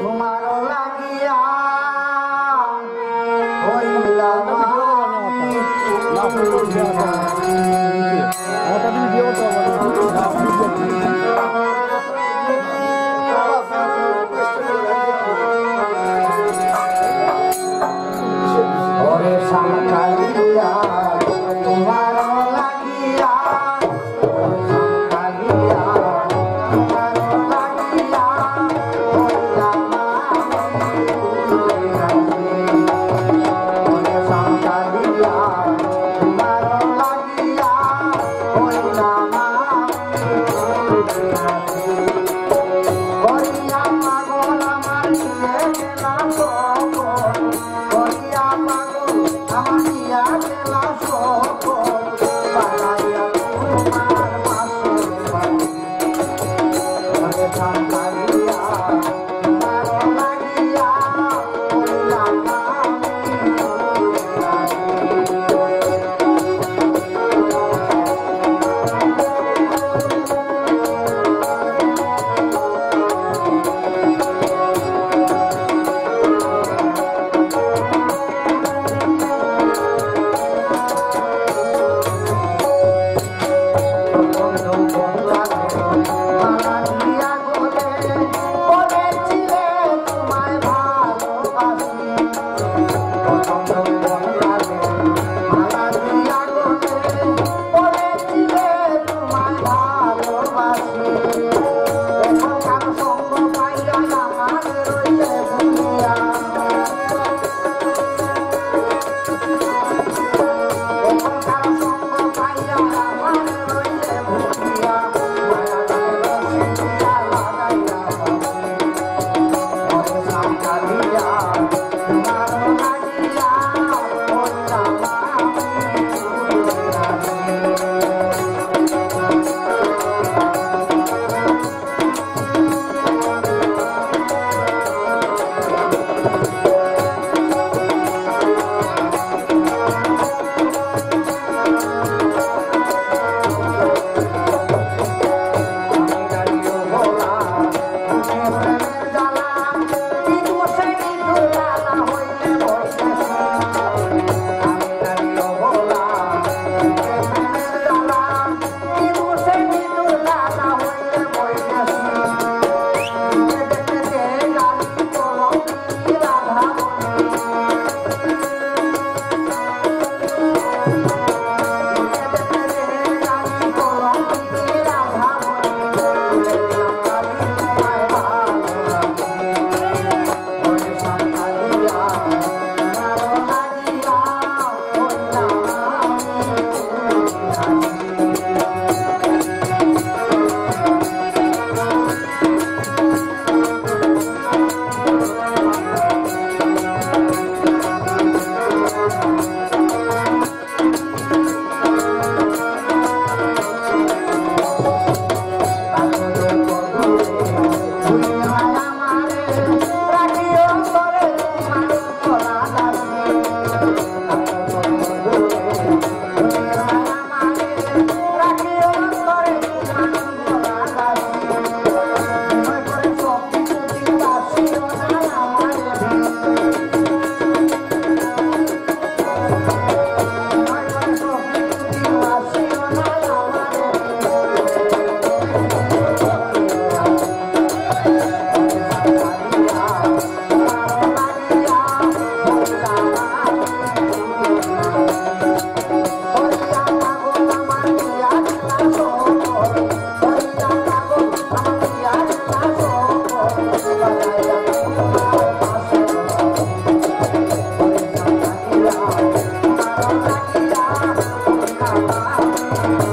তোমার লাগিয়া হইলাম Thank you.